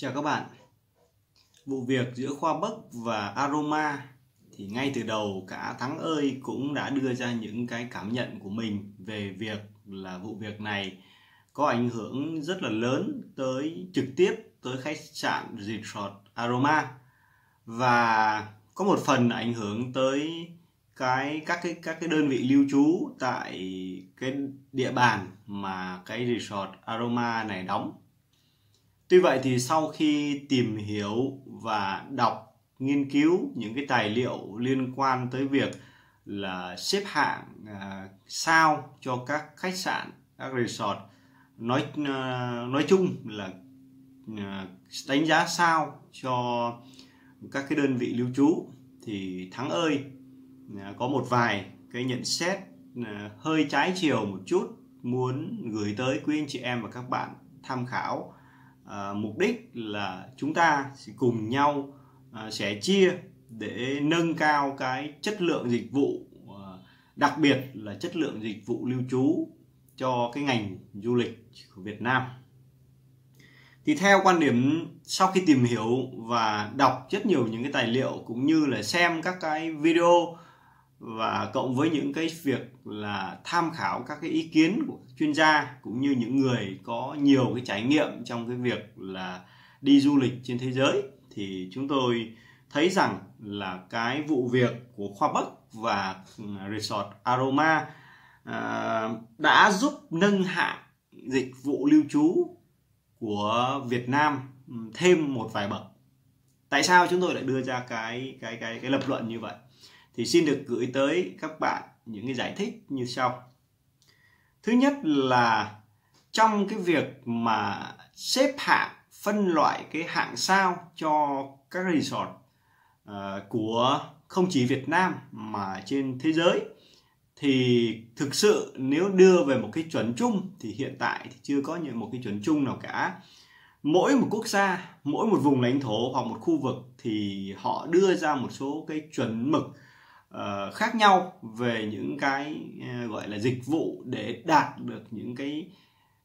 Chào các bạn. Vụ việc giữa Khoa Bắc và Aroma thì ngay từ đầu cả Thắng ơi cũng đã đưa ra những cái cảm nhận của mình về việc là vụ việc này có ảnh hưởng rất là lớn tới trực tiếp tới khách sạn Resort Aroma và có một phần ảnh hưởng tới cái, các cái các cái đơn vị lưu trú tại cái địa bàn mà cái resort Aroma này đóng Tuy vậy thì sau khi tìm hiểu và đọc nghiên cứu những cái tài liệu liên quan tới việc là xếp hạng à, sao cho các khách sạn, các resort nói à, nói chung là à, đánh giá sao cho các cái đơn vị lưu trú thì thắng ơi à, có một vài cái nhận xét à, hơi trái chiều một chút muốn gửi tới quý anh chị em và các bạn tham khảo à, mục đích là chúng ta sẽ cùng nhau à, sẽ chia để nâng cao cái chất lượng dịch vụ à, đặc biệt là chất lượng dịch vụ lưu trú cho cái ngành du lịch của Việt Nam. Thì theo quan điểm sau khi tìm hiểu và đọc rất nhiều những cái tài liệu cũng như là xem các cái video và cộng với những cái việc là tham khảo các cái ý kiến của chuyên gia cũng như những người có nhiều cái trải nghiệm trong cái việc là đi du lịch trên thế giới thì chúng tôi thấy rằng là cái vụ việc của khoa Bắc và ừ, Resort Aroma à, đã giúp nâng hạng dịch vụ lưu trú của Việt Nam ừ, thêm một vài bậc. Tại sao chúng tôi lại đưa ra cái cái cái cái lập luận như vậy? Thì xin được gửi tới các bạn những cái giải thích như sau. Thứ nhất là trong cái việc mà xếp hạng phân loại cái hạng sao cho các resort uh, của không chỉ Việt Nam mà trên thế giới thì thực sự nếu đưa về một cái chuẩn chung thì hiện tại thì chưa có những một cái chuẩn chung nào cả mỗi một quốc gia mỗi một vùng lãnh thổ hoặc một khu vực thì họ đưa ra một số cái chuẩn mực uh, khác nhau về những cái uh, gọi là dịch vụ để đạt được những cái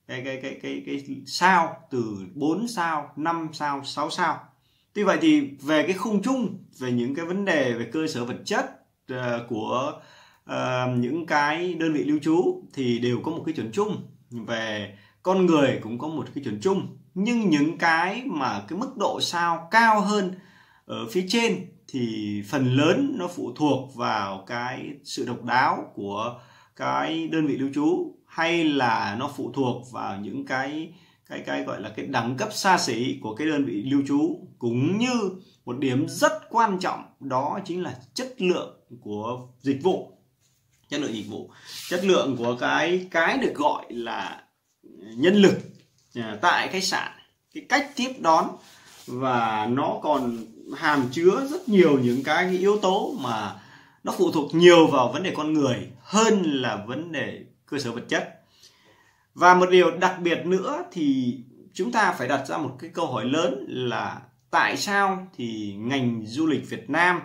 cái cái cái cái cái sao từ 4 sao, 5 sao, 6 sao. Tuy vậy thì về cái khung chung về những cái vấn đề về cơ sở vật chất uh, của uh, những cái đơn vị lưu trú thì đều có một cái chuẩn chung về con người cũng có một cái chuẩn chung nhưng những cái mà cái mức độ sao cao hơn ở phía trên thì phần lớn nó phụ thuộc vào cái sự độc đáo của cái đơn vị lưu trú, hay là nó phụ thuộc vào những cái cái cái gọi là cái đẳng cấp xa xỉ của cái đơn vị lưu trú, cũng như một điểm rất quan trọng, đó chính là chất lượng của dịch vụ. Chất lượng dịch vụ. Chất lượng của cái cái được gọi là nhân lực à, tại khách sạn. Cái cách tiếp đón, và nó còn hàm chứa rất nhiều những cái yếu tố mà nó phụ thuộc nhiều vào vấn đề con người hơn là vấn đề cơ sở vật chất. Và một điều đặc biệt nữa thì chúng ta phải đặt ra một cái câu hỏi lớn là tại sao thì ngành du lịch Việt Nam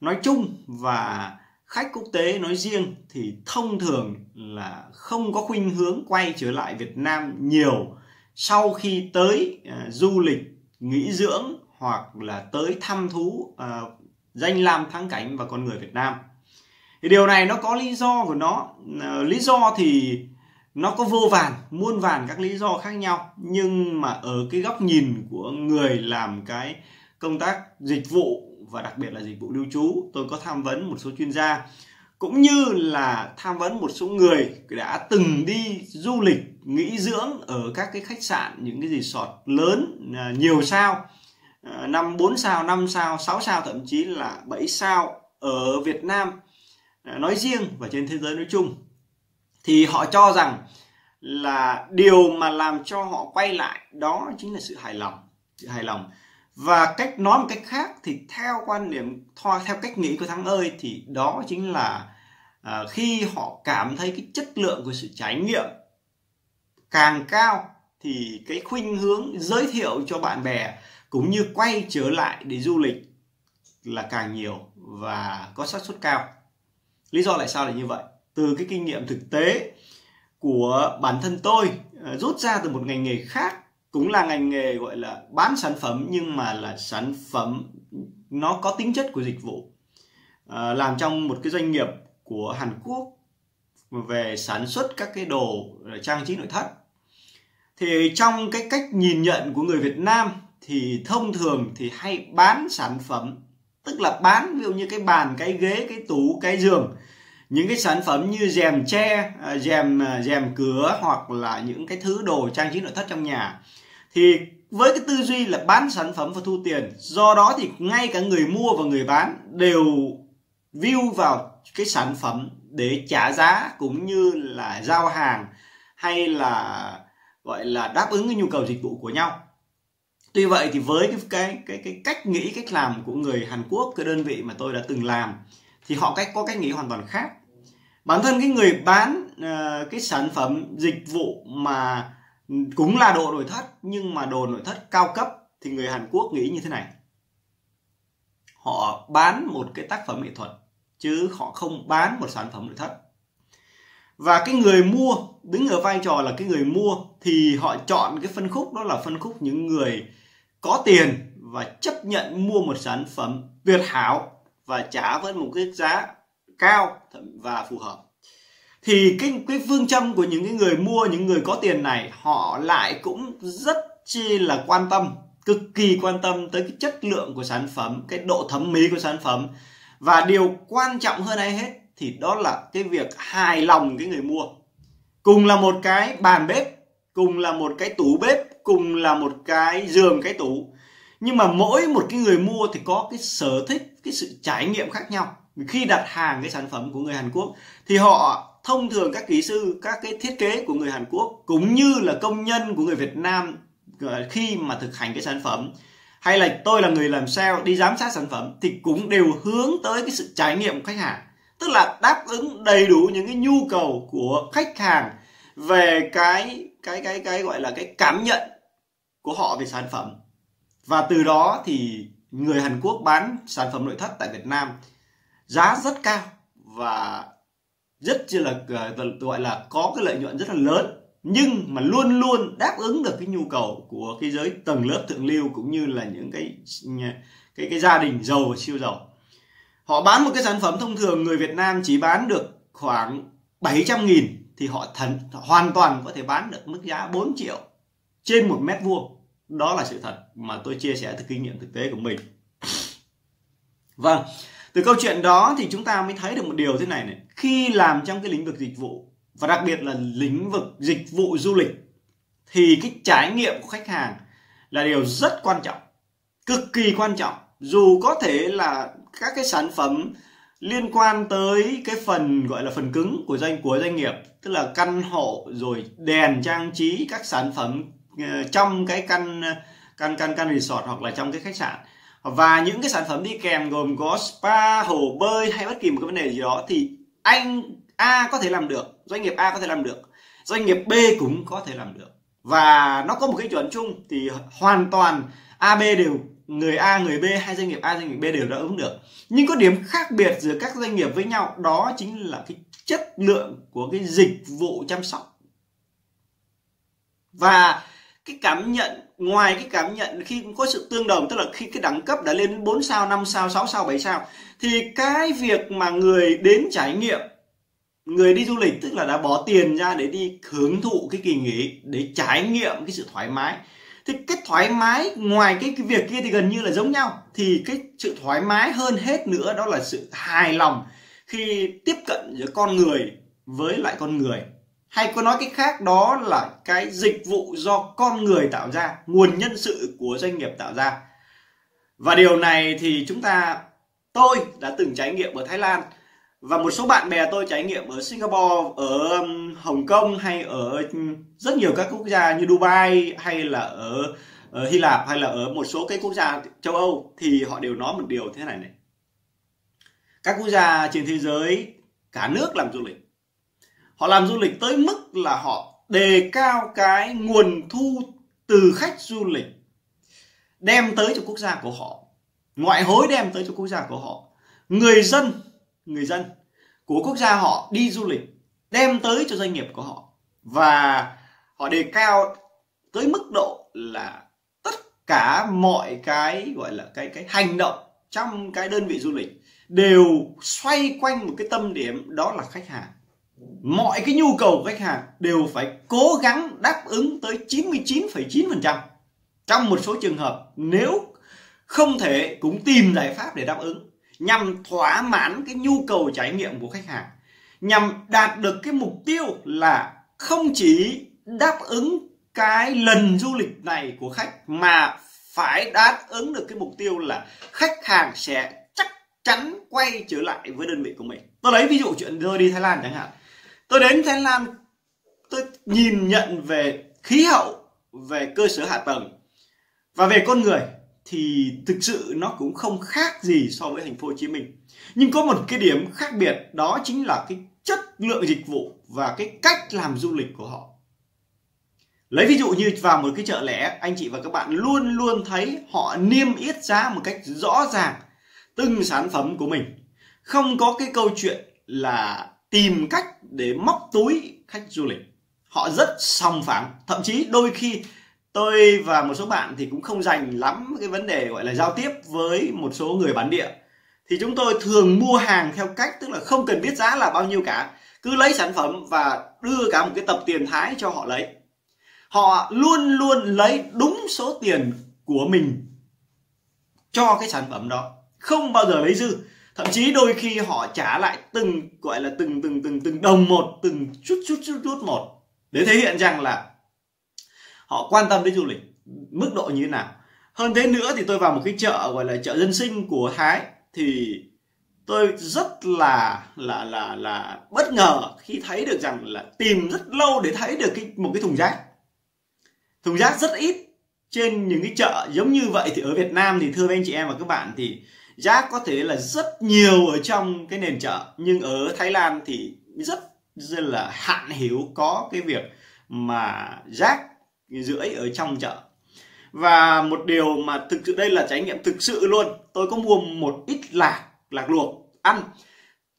nói chung và khách quốc tế nói riêng thì thông thường là không có khuynh hướng quay trở lại Việt Nam nhiều sau khi tới à, du lịch nghỉ dưỡng hoặc là tới thăm thú uh, danh lam thắng cảnh và con người Việt Nam. Thì điều này nó có lý do của nó. Uh, lý do thì nó có vô vàn muôn vàn các lý do khác nhau. Nhưng mà ở cái góc nhìn của người làm cái công tác dịch vụ và đặc biệt là dịch vụ lưu trú tôi có tham vấn một số chuyên gia. Cũng như là tham vấn một số người đã từng đi du lịch nghỉ dưỡng ở các cái khách sạn những cái resort lớn ờ, nhiều sao. Ờ, năm 4 sao 5 sao 6 sao thậm chí là 7 sao ở Việt Nam ờ, nói riêng và trên thế giới nói chung. Thì họ cho rằng là điều mà làm cho họ quay lại đó chính là sự hài lòng sự hài lòng. Và cách nói một cách khác thì theo quan điểm theo cách nghĩ của thắng ơi thì đó chính là à, khi họ cảm thấy cái chất lượng của sự trải nghiệm càng cao thì cái khuynh hướng giới thiệu cho bạn bè cũng như quay trở lại để du lịch là càng nhiều và có xác suất cao. Lý do tại sao là như vậy? Từ cái kinh nghiệm thực tế của bản thân tôi ờ, rút ra từ một ngành nghề khác cũng là ngành nghề gọi là bán sản phẩm nhưng mà là sản phẩm nó có tính chất của dịch vụ. À, làm trong một cái doanh nghiệp của Hàn Quốc về sản xuất các cái đồ ờ, trang trí nội thất. Thì trong cái cách nhìn nhận của người Việt Nam thì thông thường thì hay bán sản phẩm. Tức là bán, ví dụ như cái bàn, cái ghế, cái tủ, cái giường. Những cái sản phẩm như rèm tre à, rèm à, rèm cửa hoặc là những cái thứ đồ trang trí nội thất trong nhà. Thì với cái tư duy là bán sản phẩm và thu tiền, do đó thì ngay cả người mua và người bán đều view vào cái sản phẩm để trả giá cũng như là giao hàng hay là, gọi là đáp ứng cái nhu cầu dịch vụ của nhau tuy vậy thì với cái cái cái cái cách nghĩ cách làm của người Hàn Quốc cái đơn vị mà tôi đã từng làm thì họ cách có cách nghĩ hoàn toàn khác. Bản thân cái người bán uh, cái sản phẩm dịch vụ mà cũng là đồ nội thất nhưng mà đồ nội thất cao cấp thì người Hàn Quốc nghĩ như thế này. Họ bán một cái tác phẩm nghệ thuật chứ họ không bán một sản phẩm nội thất. Và cái người mua đứng ở vai trò là cái người mua thì họ chọn cái phân khúc đó là phân khúc những người có tiền và chấp nhận mua một sản phẩm tuyệt hảo và trả với một cái giá cao và phù hợp. Thì cái cái phương châm của những cái người mua, những người có tiền này, họ lại cũng rất chi là quan tâm, cực kỳ quan tâm tới cái chất lượng của sản phẩm, cái độ thẩm mỹ của sản phẩm. Và điều quan trọng hơn ai hết thì đó là cái việc hài lòng cái người mua. Cùng là một cái bàn bếp cùng là một cái tủ bếp, cùng là một cái giường cái tủ. Nhưng mà mỗi một cái người mua thì có cái sở thích, cái sự trải nghiệm khác nhau. Khi đặt hàng cái sản phẩm của người Hàn Quốc, thì họ thông thường các kỹ sư, các cái thiết kế của người Hàn Quốc, cũng như là công nhân của người Việt Nam khi mà thực hành cái sản phẩm, hay là tôi là người làm sale, đi giám sát sản phẩm, thì cũng đều hướng tới cái sự trải nghiệm của khách hàng. Tức là đáp ứng đầy đủ những cái nhu cầu của khách hàng về cái cái cái cái gọi là cái cảm nhận của họ về sản phẩm. Và từ đó thì người Hàn Quốc bán sản phẩm nội thất tại Việt Nam giá rất cao và rất chỉ là ờ, gọi là có cái lợi nhuận rất là lớn, nhưng mà luôn luôn đáp ứng được cái nhu cầu của cái giới tầng lớp thượng lưu cũng như là những cái cái cái gia đình giàu và siêu giàu. Họ bán một cái sản phẩm thông thường người Việt Nam chỉ bán được khoảng 700 nghìn thì họ thần hoàn toàn có thể bán được mức giá 4 triệu trên một mét vuông. Đó là sự thật mà tôi chia sẻ từ kinh nghiệm thực tế của mình. Vâng từ câu chuyện đó thì chúng ta mới thấy được một điều thế này này. Khi làm trong cái lĩnh vực dịch vụ, và đặc biệt là lĩnh vực dịch vụ du lịch, thì cái trải nghiệm của khách hàng là điều rất quan trọng, cực kỳ quan trọng. Dù có thể là các cái sản phẩm liên quan tới cái phần gọi là phần cứng của doanh của doanh nghiệp, tức là căn hộ rồi đèn trang trí các sản phẩm ờ, trong cái căn căn căn căn resort hoặc là trong cái khách sạn. Và những cái sản phẩm đi kèm gồm có spa, hồ bơi hay bất kỳ một cái vấn đề gì đó thì anh A có thể làm được, doanh nghiệp A có thể làm được, doanh nghiệp B cũng có thể làm được. Và nó có một cái chuẩn chung thì hoàn toàn A B đều người A, người B hay doanh nghiệp A, doanh nghiệp B đều đáp ứng được. Nhưng có điểm khác biệt giữa các doanh nghiệp với nhau, đó chính là cái chất lượng của cái dịch vụ chăm sóc. Và cái cảm nhận, ngoài cái cảm nhận khi có sự tương đồng, tức là khi cái đẳng cấp đã lên 4 sao 5 sao 6 sao 7 sao, thì cái việc mà người đến trải nghiệm, người đi du lịch, tức là đã bỏ tiền ra để đi hưởng thụ cái kỳ nghỉ, để trải nghiệm cái sự thoải mái thì cái thoải mái ngoài cái, cái việc kia thì gần như là giống nhau. Thì cái sự thoải mái hơn hết nữa đó là sự hài lòng khi tiếp cận giữa con người với lại con người. Hay có nói cái khác đó là cái dịch vụ do con người tạo ra nguồn nhân sự của doanh nghiệp tạo ra. Và điều này thì chúng ta tôi đã từng trải nghiệm ở Thái Lan và một số bạn bè tôi trải nghiệm ở Singapore, ở Hồng Kông hay ở rất nhiều các quốc gia như Dubai hay là ở, ở Hy Lạp hay là ở một số cái quốc gia châu Âu thì họ đều nói một điều thế này này. Các quốc gia trên thế giới cả nước làm du lịch. Họ làm du lịch tới mức là họ đề cao cái nguồn thu từ khách du lịch đem tới cho quốc gia của họ. Ngoại hối đem tới cho quốc gia của họ. Người dân người dân của quốc gia họ đi du lịch đem tới cho doanh nghiệp của họ. Và họ đề cao tới mức độ là tất cả mọi cái gọi là cái cái hành động trong cái đơn vị du lịch đều xoay quanh một cái tâm điểm đó là khách hàng. Mọi cái nhu cầu của khách hàng đều phải cố gắng đáp ứng tới 99,9% trong một số trường hợp nếu không thể cũng tìm giải pháp để đáp ứng nhằm thỏa mãn cái nhu cầu trải nghiệm của khách hàng, nhằm đạt được cái mục tiêu là không chỉ đáp ứng cái lần du lịch này của khách mà phải đáp ứng được cái mục tiêu là khách hàng sẽ chắc chắn quay trở lại với đơn vị của mình. Tôi lấy ví dụ chuyện tôi đi thái lan chẳng hạn. Tôi đến thái lan, tôi nhìn nhận về khí hậu, về cơ sở hạ tầng và về con người thì thực sự nó cũng không khác gì so với thành phố Hồ Chí Minh. Nhưng có một cái điểm khác biệt đó chính là cái chất lượng dịch vụ và cái cách làm du lịch của họ. Lấy ví dụ như vào một cái chợ lẻ, anh chị và các bạn luôn luôn thấy họ niêm yết giá một cách rõ ràng từng sản phẩm của mình. Không có cái câu chuyện là tìm cách để móc túi khách du lịch. Họ rất sòng phẳng, thậm chí đôi khi tôi và một số bạn thì cũng không dành lắm cái vấn đề gọi là giao tiếp với một số người bản địa. Thì chúng tôi thường mua hàng theo cách tức là không cần biết giá là bao nhiêu cả, cứ lấy sản phẩm và đưa cả một cái tập tiền thái cho họ lấy. Họ luôn luôn lấy đúng số tiền của mình cho cái sản phẩm đó, không bao giờ lấy dư. Thậm chí đôi khi họ trả lại từng, gọi là từng từng từng từng đồng một, từng chút chút chút chút một, để thể hiện rằng là họ quan tâm đến du lịch, mức độ như thế nào. Hơn thế nữa thì tôi vào một cái chợ, gọi là chợ dân sinh của thái, thì tôi rất là là là là bất ngờ khi thấy được rằng là tìm rất lâu để thấy được cái, một cái thùng rác. Thùng rác rất ít, trên những cái chợ giống như vậy thì ở Việt Nam thì thưa với anh chị em và các bạn thì rác có thể là rất nhiều ở trong cái nền chợ, nhưng ở Thái Lan thì rất rất là hạn hiểu có cái việc mà rác rưỡi ở trong chợ. Và một điều mà thực sự đây là trải nghiệm thực sự luôn. Tôi có mua một ít lạc lạc luộc ăn.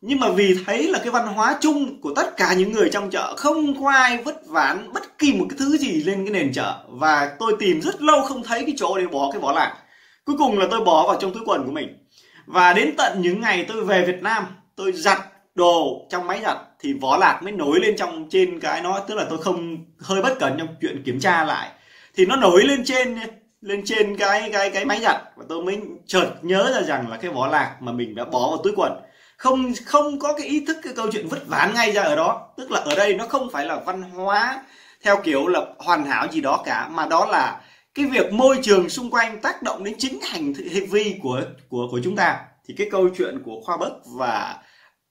Nhưng mà vì thấy là cái văn hóa chung của tất cả những người trong chợ không có ai vất ván bất kỳ một cái thứ gì lên cái nền chợ. Và tôi tìm rất lâu không thấy cái chỗ để bỏ cái vỏ lạc. Cuối cùng là tôi bỏ vào trong túi quần của mình. Và đến tận những ngày tôi về Việt Nam, tôi giặt đồ trong máy giặt thì vỏ lạc mới nối lên trong trên cái nó, tức là tôi không, hơi bất cẩn trong chuyện kiểm tra lại. Thì nó nối lên trên lên trên cái cái cái máy giặt và tôi mới chợt nhớ ra rằng là cái vỏ lạc mà mình đã bỏ vào túi quần. Không không có cái ý thức cái câu chuyện vứt ván ngay ra ở đó. Tức là ở đây nó không phải là văn hóa theo kiểu là hoàn hảo gì đó cả, mà đó là cái việc môi trường xung quanh tác động đến chính hành vi của của của chúng ta. Thì cái câu chuyện của khoa bấc và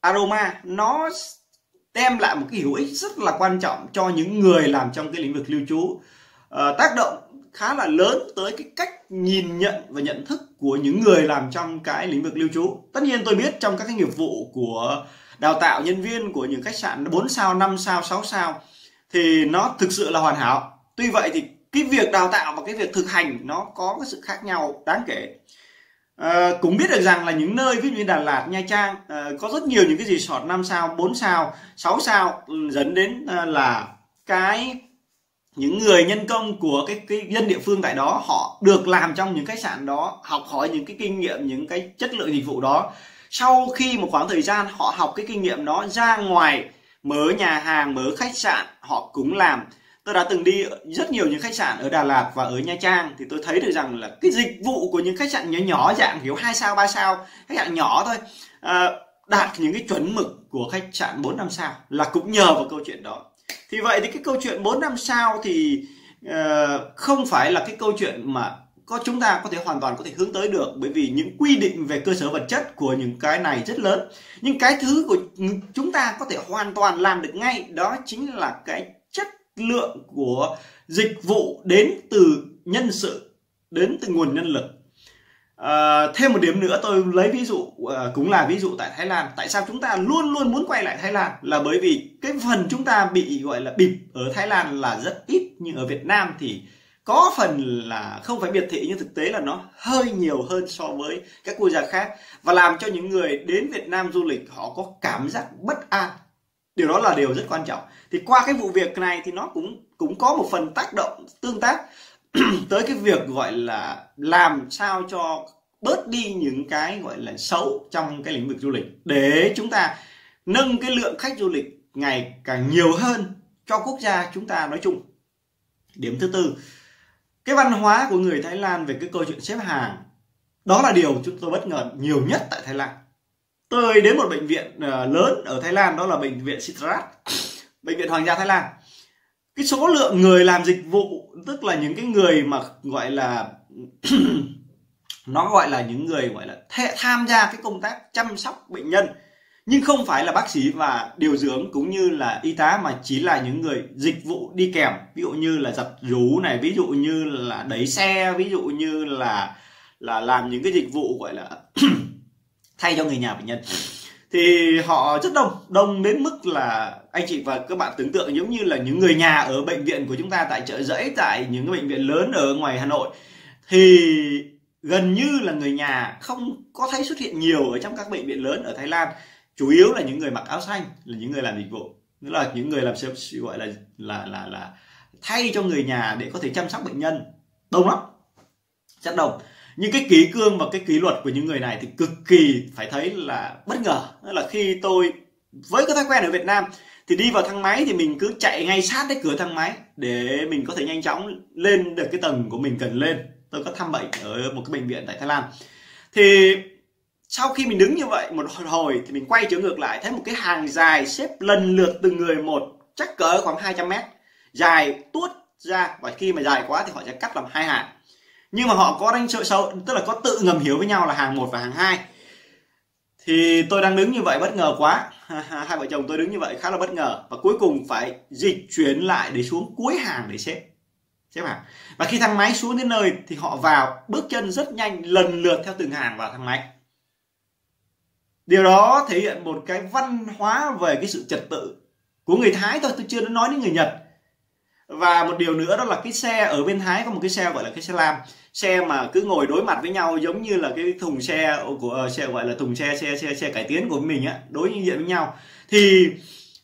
aroma nó đem lại một cái hữu ích rất là quan trọng cho những người làm trong cái lĩnh vực lưu trú. Uh, tác động khá là lớn tới cái cách nhìn nhận và nhận thức của những người làm trong cái lĩnh vực lưu trú. Tất nhiên tôi biết trong các cái nghiệp vụ của đào tạo nhân viên của những khách sạn 4 sao 5 sao 6 sao thì nó thực sự là hoàn hảo. Tuy vậy thì cái việc đào tạo và cái việc thực hành nó có cái sự khác nhau đáng kể. À, cũng biết được rằng là những nơi ví dụ như Đà Lạt, Nha Trang à, có rất nhiều những cái resort 5 sao, 4 sao, 6 sao ừ, dẫn đến à, là cái những người nhân công của cái cái dân địa phương tại đó họ được làm trong những khách sạn đó học hỏi những cái kinh nghiệm những cái chất lượng dịch vụ đó. Sau khi một khoảng thời gian họ học cái kinh nghiệm đó ra ngoài mở nhà hàng mở khách sạn họ cũng làm tôi đã từng đi rất nhiều những khách sạn ở Đà Lạt và ở Nha Trang thì tôi thấy được rằng là cái dịch vụ của những khách sạn nhỏ nhỏ dạng kiểu hai sao ba sao khách sạn nhỏ thôi à, đạt những cái chuẩn mực của khách sạn 4 năm sao là cũng nhờ vào câu chuyện đó. Thì vậy thì cái câu chuyện 4 năm sao thì uh, không phải là cái câu chuyện mà có chúng ta có thể hoàn toàn có thể hướng tới được bởi vì những quy định về cơ sở vật chất của những cái này rất lớn. Nhưng cái thứ của chúng ta có thể hoàn toàn làm được ngay đó chính là cái lượng của dịch vụ đến từ nhân sự đến từ nguồn nhân lực. À, thêm một điểm nữa tôi lấy ví dụ à, cũng là ví dụ tại Thái Lan. Tại sao chúng ta luôn luôn muốn quay lại Thái Lan? Là bởi vì cái phần chúng ta bị gọi là bịp ở Thái Lan là rất ít nhưng ở Việt Nam thì có phần là không phải biệt thị nhưng thực tế là nó hơi nhiều hơn so với các quốc gia khác. Và làm cho những người đến Việt Nam du lịch họ có cảm giác bất an điều đó là điều rất quan trọng. Thì qua cái vụ việc này thì nó cũng cũng có một phần tác động, tương tác tới cái việc gọi là làm sao cho bớt đi những cái gọi là xấu trong cái lĩnh vực du lịch. Để chúng ta nâng cái lượng khách du lịch ngày càng nhiều hơn cho quốc gia chúng ta nói chung. Điểm thứ tư, cái văn hóa của người Thái Lan về cái câu chuyện xếp hàng, đó là điều chúng tôi bất ngờ nhiều nhất tại Thái Lan tôi đến một bệnh viện ờ, lớn ở Thái Lan, đó là bệnh viện Sitrat bệnh viện Hoàng gia Thái Lan. Cái số lượng người làm dịch vụ, tức là những cái người mà gọi là, nó gọi là những người gọi là tham gia cái công tác chăm sóc bệnh nhân. Nhưng không phải là bác sĩ và điều dưỡng cũng như là y tá, mà chỉ là những người dịch vụ đi kèm. Ví dụ như là giặt rú này, ví dụ như là đẩy xe, ví dụ như là là làm những cái dịch vụ gọi là thay cho người nhà bệnh nhân. Thì họ rất đông đông đến mức là anh chị và các bạn tưởng tượng giống như là những người nhà ở bệnh viện của chúng ta tại chợ rẫy, tại những cái bệnh viện lớn ở ngoài hà nội. Thì gần như là người nhà không có thấy xuất hiện nhiều ở trong các bệnh viện lớn ở thái lan. Chủ yếu là những người mặc áo xanh, là những người làm dịch vụ. Nghĩa là những người làm gọi là là là là thay cho người nhà để có thể chăm sóc bệnh nhân. Đông lắm. Rất đông nhưng cái kỷ cương và cái kỷ luật của những người này thì cực kỳ phải thấy là bất ngờ. Đó là khi tôi, với cái thói quen ở Việt Nam, thì đi vào thang máy thì mình cứ chạy ngay sát cái cửa thang máy để mình có thể nhanh chóng lên được cái tầng của mình cần lên. Tôi có thăm bệnh ở một cái bệnh viện tại Thái Lan. Thì sau khi mình đứng như vậy một hồi thì mình quay trở ngược lại, thấy một cái hàng dài xếp lần lượt từng người một, chắc cỡ khoảng 200 mét, dài tuốt ra. Và khi mà dài quá thì họ sẽ cắt làm hai hàng nhưng mà họ có đánh sợi sâu tức là có tự ngầm hiểu với nhau là hàng một và hàng hai. Thì tôi đang đứng như vậy bất ngờ quá. Hai vợ chồng tôi đứng như vậy khá là bất ngờ. Và cuối cùng phải dịch chuyển lại để xuống cuối hàng để xếp. Xếp hàng. Và khi thang máy xuống đến nơi thì họ vào, bước chân rất nhanh, lần lượt theo từng hàng vào thang máy. Điều đó thể hiện một cái văn hóa về cái sự trật tự của người thái thôi. Tôi chưa nói đến người nhật và một điều nữa đó là cái xe ở bên thái có một cái xe gọi là cái xe lam. Xe mà cứ ngồi đối mặt với nhau giống như là cái thùng xe của uh, xe gọi là thùng xe xe xe xe cải tiến của mình á đối diện với nhau. Thì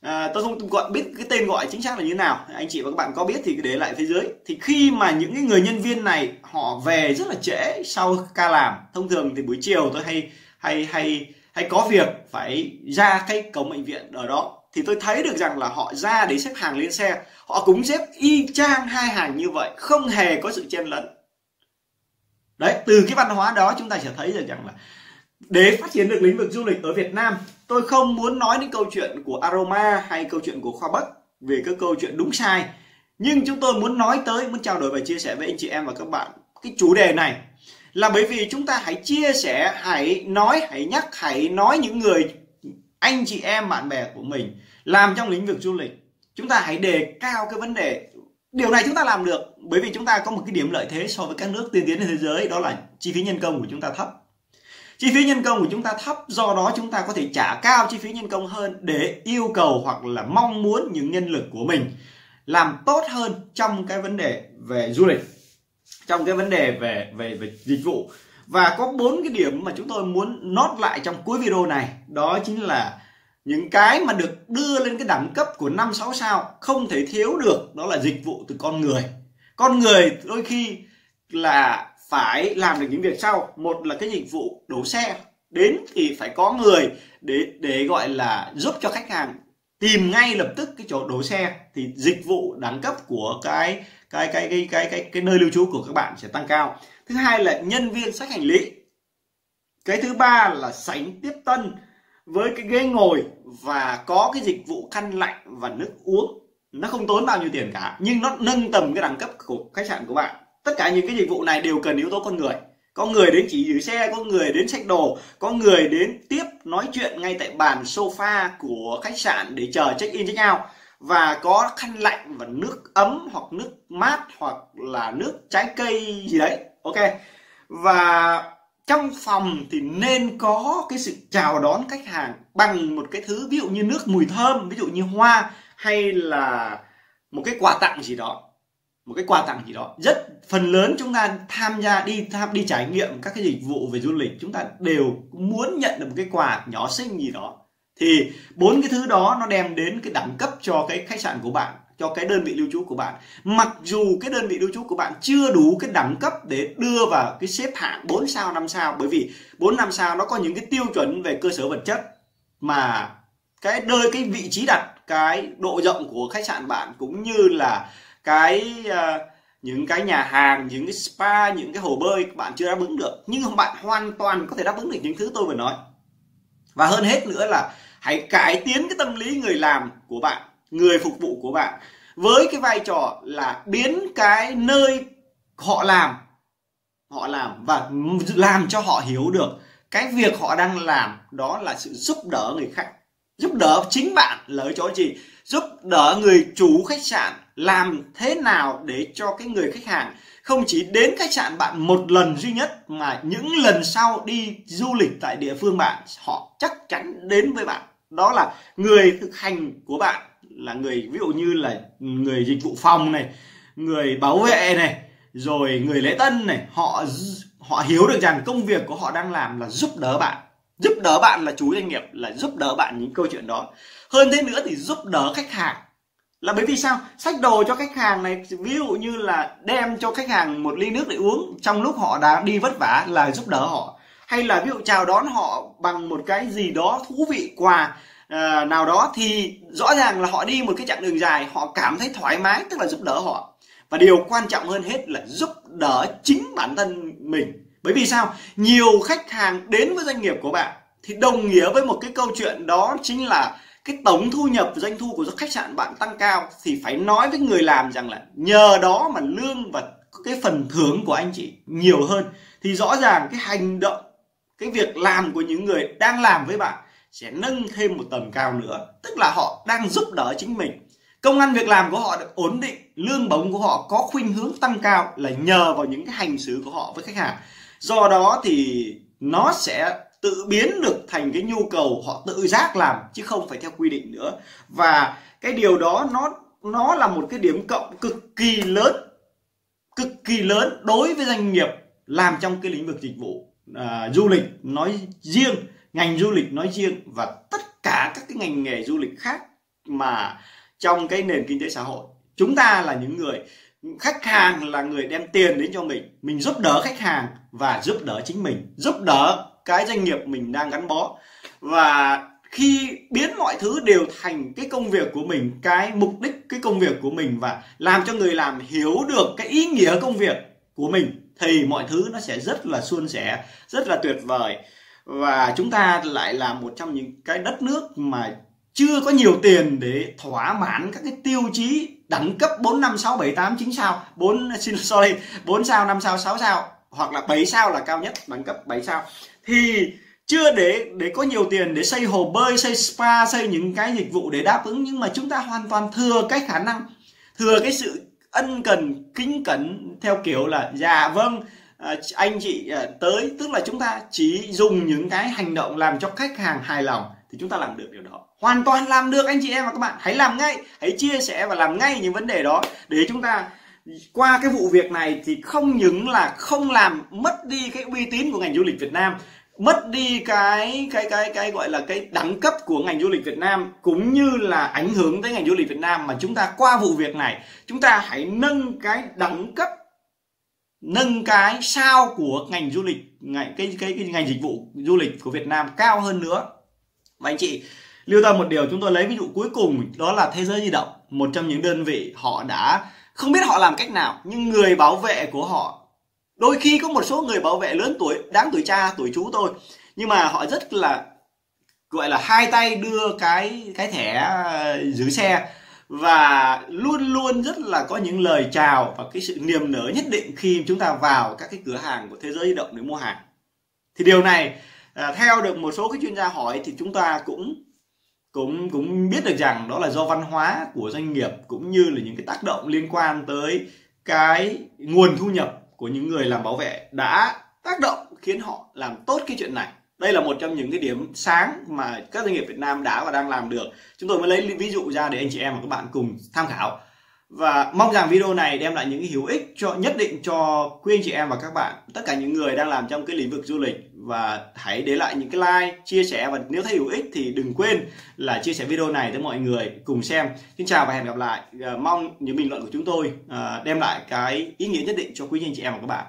à, tôi không gọi biết cái tên gọi chính xác là như thế nào. Anh chị và các bạn có biết thì để lại phía dưới. Thì khi mà những cái người nhân viên này họ về rất là trễ sau ca làm thông thường thì buổi chiều tôi hay hay hay hay có việc phải ra cái cổng bệnh viện ở đó thì tôi thấy được rằng là họ ra để xếp hàng lên xe, họ cũng xếp y chang hai hàng như vậy, không hề có sự chen lẫn đấy, từ cái văn hóa đó chúng ta sẽ thấy được rằng là để phát triển được lĩnh vực du lịch ở Việt Nam, tôi không muốn nói đến câu chuyện của Aroma hay câu chuyện của Khoa Bắc về cái câu chuyện đúng sai. Nhưng chúng tôi muốn nói tới, muốn trao đổi và chia sẻ với anh chị em và các bạn cái chủ đề này là bởi vì chúng ta hãy chia sẻ, hãy nói, hãy nhắc, hãy nói những người, anh chị em, bạn bè của mình làm trong lĩnh vực du lịch. Chúng ta hãy đề cao cái vấn đề. Điều này chúng ta làm được bởi vì chúng ta có một cái điểm lợi thế so với các nước tiên tiến trên thế giới, đó là chi phí nhân công của chúng ta thấp. Chi phí nhân công của chúng ta thấp, do đó chúng ta có thể trả cao chi phí nhân công hơn để yêu cầu hoặc là mong muốn những nhân lực của mình làm tốt hơn trong cái vấn đề về du lịch, trong cái vấn đề về về về dịch vụ. Và có bốn cái điểm mà chúng tôi muốn nốt lại trong cuối video này. Đó chính là những cái mà được đưa lên cái đẳng cấp của năm sáu sao không thể thiếu được đó là dịch vụ từ con người. Con người đôi khi là phải làm được những việc sau. Một là cái dịch vụ đổ xe. Đến thì phải có người để để gọi là giúp cho khách hàng tìm ngay lập tức cái chỗ đổ xe. Thì dịch vụ đẳng cấp của cái cái cái cái cái cái, cái nơi lưu trú của các bạn sẽ tăng cao. Thứ hai là nhân viên sách hành lý. Cái thứ ba là sảnh tiếp tân với cái ghế ngồi và có cái dịch vụ khăn lạnh và nước uống, nó không tốn bao nhiêu tiền cả. Nhưng nó nâng tầm cái đẳng cấp của khách sạn của bạn. Tất cả những cái dịch vụ này đều cần yếu tố con người. Có người đến chỉ giữ xe, có người đến sách đồ, có người đến tiếp nói chuyện ngay tại bàn sofa của khách sạn để chờ check in check out. Và có khăn lạnh và nước ấm hoặc nước mát hoặc là nước trái cây gì đấy. Ok. Và trong phòng thì nên có cái sự chào đón khách hàng bằng một cái thứ ví dụ như nước mùi thơm, ví dụ như hoa hay là một cái quà tặng gì đó. Một cái quà tặng gì đó. Rất, phần lớn chúng ta tham gia đi, tham, đi trải nghiệm các cái dịch vụ về du lịch, chúng ta đều muốn nhận được một cái quà nhỏ xinh gì đó. Thì bốn cái thứ đó nó đem đến cái đẳng cấp cho cái khách sạn của bạn cho cái đơn vị lưu trú của bạn. Mặc dù cái đơn vị lưu trú của bạn chưa đủ cái đẳng cấp để đưa vào cái xếp hạng 4 sao 5 sao bởi vì 4 5 sao nó có những cái tiêu chuẩn về cơ sở vật chất mà cái nơi cái vị trí đặt cái độ rộng của khách sạn bạn cũng như là cái uh, những cái nhà hàng những cái spa những cái hồ bơi bạn chưa đáp ứng được. Nhưng bạn hoàn toàn có thể đáp ứng được những thứ tôi vừa nói. Và hơn hết nữa là hãy cải tiến cái tâm lý người làm của bạn người phục vụ của bạn. Với cái vai trò là biến cái nơi họ làm họ làm và làm cho họ hiểu được cái việc họ đang làm đó là sự giúp đỡ người khách giúp đỡ chính bạn là ở chỗ gì giúp đỡ người chủ khách sạn làm thế nào để cho cái người khách hàng không chỉ đến khách sạn bạn một lần duy nhất mà những lần sau đi du lịch tại địa phương bạn, họ chắc chắn đến với bạn. Đó là người thực hành của bạn là người, ví dụ như là người dịch vụ phòng này, người bảo vệ này, rồi người lễ tân này, họ họ hiểu được rằng công việc của họ đang làm là giúp đỡ bạn. Giúp đỡ bạn là chủ doanh nghiệp, là giúp đỡ bạn những câu chuyện đó. Hơn thế nữa thì giúp đỡ khách hàng. Là bởi vì sao? Sách đồ cho khách hàng này, ví dụ như là đem cho khách hàng một ly nước để uống, trong lúc họ đang đi vất vả là giúp đỡ họ. Hay là ví dụ chào đón họ bằng một cái gì đó thú vị quà Ờ, nào đó thì rõ ràng là họ đi một cái chặng đường dài, họ cảm thấy thoải mái, tức là giúp đỡ họ. Và điều quan trọng hơn hết là giúp đỡ chính bản thân mình. Bởi vì sao? Nhiều khách hàng đến với doanh nghiệp của bạn thì đồng nghĩa với một cái câu chuyện đó chính là cái tổng thu nhập doanh thu của khách sạn bạn tăng cao thì phải nói với người làm rằng là nhờ đó mà lương và cái phần thưởng của anh chị nhiều hơn. Thì rõ ràng cái hành động, cái việc làm của những người đang làm với bạn sẽ nâng thêm một tầm cao nữa. Tức là họ đang giúp đỡ chính mình. Công ăn việc làm của họ được ổn định lương bổng của họ có khuynh hướng tăng cao là nhờ vào những cái hành xử của họ với khách hàng. Do đó thì nó sẽ tự biến được thành cái nhu cầu họ tự giác làm chứ không phải theo quy định nữa. Và cái điều đó nó nó là một cái điểm cộng cực kỳ lớn cực kỳ lớn đối với doanh nghiệp làm trong cái lĩnh vực dịch vụ à, du lịch nói riêng ngành du lịch nói riêng và tất cả các cái ngành nghề du lịch khác mà trong cái nền kinh tế xã hội. Chúng ta là những người, khách hàng là người đem tiền đến cho mình. Mình giúp đỡ khách hàng và giúp đỡ chính mình, giúp đỡ cái doanh nghiệp mình đang gắn bó. Và khi biến mọi thứ đều thành cái công việc của mình, cái mục đích, cái công việc của mình và làm cho người làm hiểu được cái ý nghĩa công việc của mình, thì mọi thứ nó sẽ rất là suôn sẻ, rất là tuyệt vời và chúng ta lại là một trong những cái đất nước mà chưa có nhiều tiền để thỏa mãn các cái tiêu chí đẳng cấp 4 5 6 7 8 9 sao. 4 xin sorry 4 sao 5 sao 6 sao, hoặc là 7 sao là cao nhất, đẳng cấp 7 sao. Thì chưa để để có nhiều tiền để xây hồ bơi, xây spa, xây những cái dịch vụ để đáp ứng, nhưng mà chúng ta hoàn toàn thừa cái khả năng, thừa cái sự ân cần, kính cẩn theo kiểu là dạ vâng Ờ, anh chị ờ, tới, tức là chúng ta chỉ dùng những cái hành động làm cho khách hàng hài lòng thì chúng ta làm được điều đó. Hoàn toàn làm được, anh chị em và các bạn. Hãy làm ngay, hãy chia sẻ và làm ngay những vấn đề đó để chúng ta, qua cái vụ việc này thì không những là không làm, mất đi cái uy tín của ngành du lịch Việt Nam, mất đi cái cái cái cái gọi là cái đẳng cấp của ngành du lịch Việt Nam cũng như là ảnh hưởng tới ngành du lịch Việt Nam mà chúng ta qua vụ việc này, chúng ta hãy nâng cái đẳng cấp nâng cái sao của ngành du lịch ngành cái, cái cái ngành dịch vụ du lịch của Việt Nam cao hơn nữa. Và anh chị lưu tâm một điều chúng tôi lấy ví dụ cuối cùng đó là thế giới di động một trong những đơn vị họ đã không biết họ làm cách nào nhưng người bảo vệ của họ đôi khi có một số người bảo vệ lớn tuổi đáng tuổi cha tuổi chú tôi nhưng mà họ rất là gọi là hai tay đưa cái cái thẻ ờ, giữ xe và luôn luôn rất là có những lời chào và cái sự niềm nở nhất định khi chúng ta vào các cái cửa hàng của thế giới di động để mua hàng. Thì điều này à, theo được một số cái chuyên gia hỏi thì chúng ta cũng cũng cũng biết được rằng đó là do văn hóa của doanh nghiệp cũng như là những cái tác động liên quan tới cái nguồn thu nhập của những người làm bảo vệ đã tác động khiến họ làm tốt cái chuyện này đây là một trong những cái điểm sáng mà các doanh nghiệp Việt Nam đã và đang làm được. Chúng tôi mới lấy ví dụ ra để anh chị em và các bạn cùng tham khảo. Và mong rằng video này đem lại những cái hữu ích cho, nhất định cho quý anh chị em và các bạn, tất cả những người đang làm trong cái lĩnh vực du lịch. Và hãy để lại những cái like, chia sẻ và nếu thấy hữu ích thì đừng quên là chia sẻ video này tới mọi người cùng xem. Xin chào và hẹn gặp lại. Ờ, mong những bình luận của chúng tôi ờ, đem lại cái ý nghĩa nhất định cho quý anh chị em và các bạn.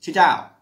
Xin chào.